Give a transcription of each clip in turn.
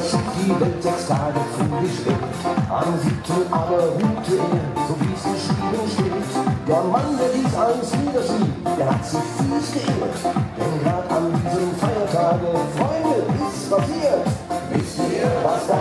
Erschuf die sechs Tage früh geschwind. Am siebten aber ruhte er, so wie es geschrieben steht. Der Mann, der dies alles niederschrieb, der hat sich fies geirrt. Denn grad an diesem Feiertage, Freunde, ist passiert. Wisst ihr, was da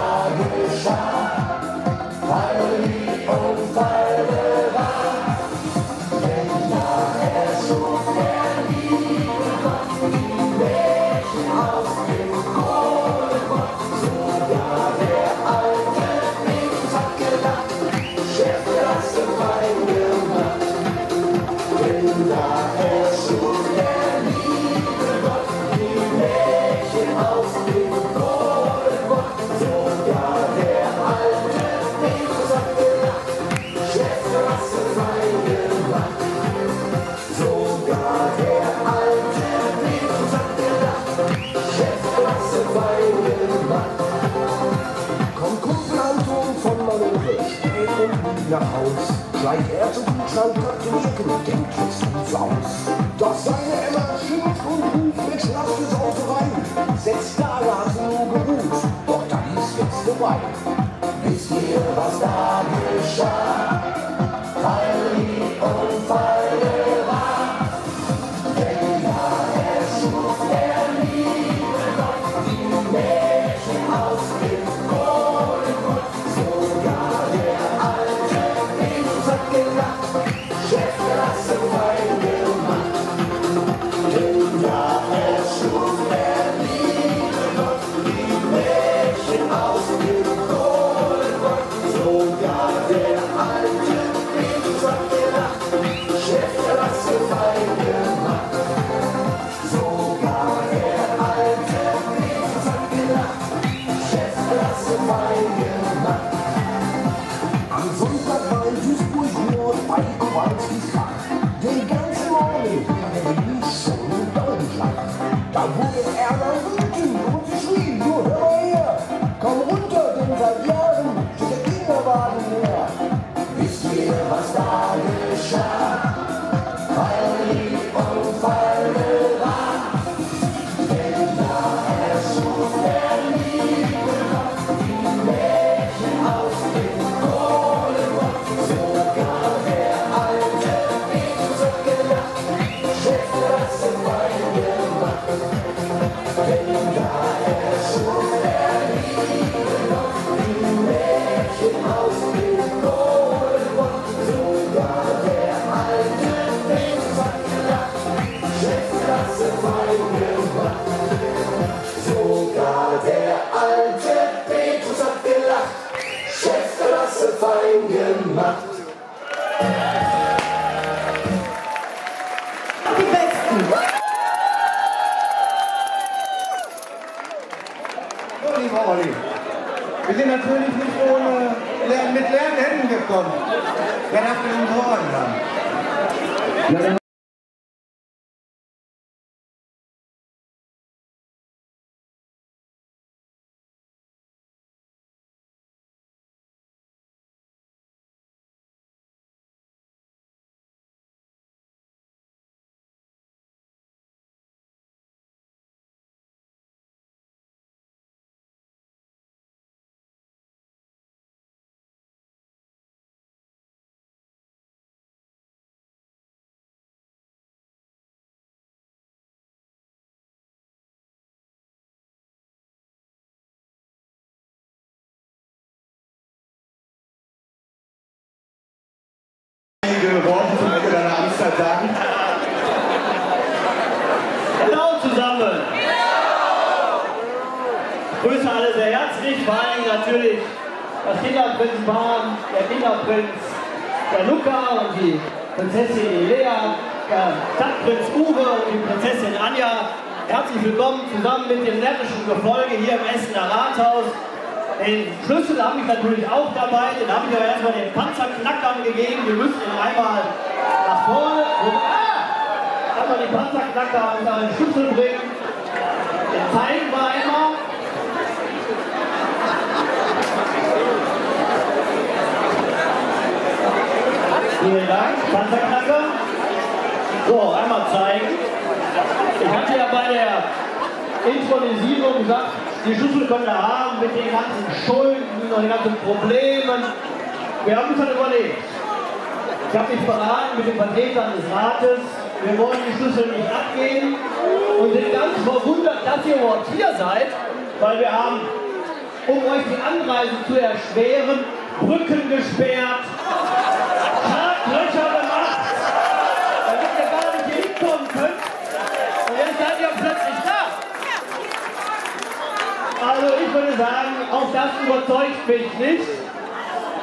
nach Haus. Schleicht er zum Kühlschrank, gratulieren, denkt, jetzt sieht's aus. Doch seine Emma schimpft und mit Schlaftes Auto rein. Sechs Tage hat sie nur geruht, doch da ist jetzt vorbei. Wisst ihr, was da geschah? Wisst ihr, was da geschah? Fein gemacht. Die Besten. So, lieber Olli, wir sind natürlich nicht ohne mit leeren Händen gekommen. Wer darf denn unsere Ohren haben? Sagen? Hallo zusammen! Ich grüße alle sehr herzlich, vor allem natürlich das Kinderprinzenpaar, der Kinderprinz, der Luca und die Prinzessin Elea, der Stadtprinz Uwe und die Prinzessin Anja. Herzlich willkommen zusammen mit dem närrischen Gefolge hier im Essener Rathaus. Den Schlüssel habe ich natürlich auch dabei, den habe ich aber erstmal den Panzerknackern gegeben. Wir müssen ihn einmal nach vorne. Einmal die Panzerknacker und einen Schlüssel bringen. Den zeigen wir einmal. Vielen Dank, Panzerknacker. So, einmal zeigen. Ich hatte ja bei der Intronisierung gesagt, die Schlüssel können wir haben mit den ganzen Schulden und den ganzen Problemen. Wir haben uns dann überlegt. Ich habe mich beraten mit den Vertretern des Rates. Wir wollen die Schlüssel nicht abgeben und sind ganz verwundert, dass ihr überhaupt hier seid, weil wir haben, um euch die Anreise zu erschweren, Brücken gesperrt, Schlaglöcher gemacht, damit ihr gar nicht hier hinkommen könnt. Und jetzt seid ihr plötzlich da. Also ich würde sagen, auch das überzeugt mich nicht.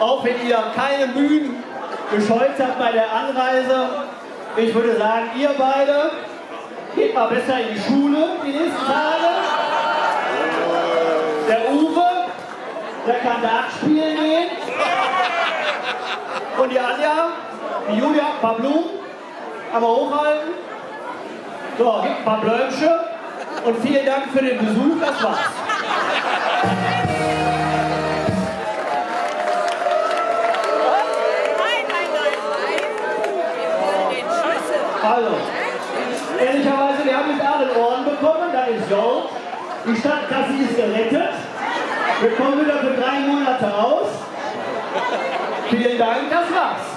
Auch wenn ihr keine Mühen gescheut habt bei der Anreise. Ich würde sagen, ihr beide geht mal besser in die Schule die nächsten Tage. Der Uwe, der kann Dart spielen gehen. Und die Anja, die Julia, ein paar Blumen, aber hochhalten. So, gibt ein paar Blömsche. Und vielen Dank für den Besuch, das war's. Also, ehrlicherweise, wir haben jetzt alle Ohren bekommen, da ist Gold. Die Stadtkasse ist gerettet. Wir kommen wieder für drei Monate raus. Vielen Dank, das war's.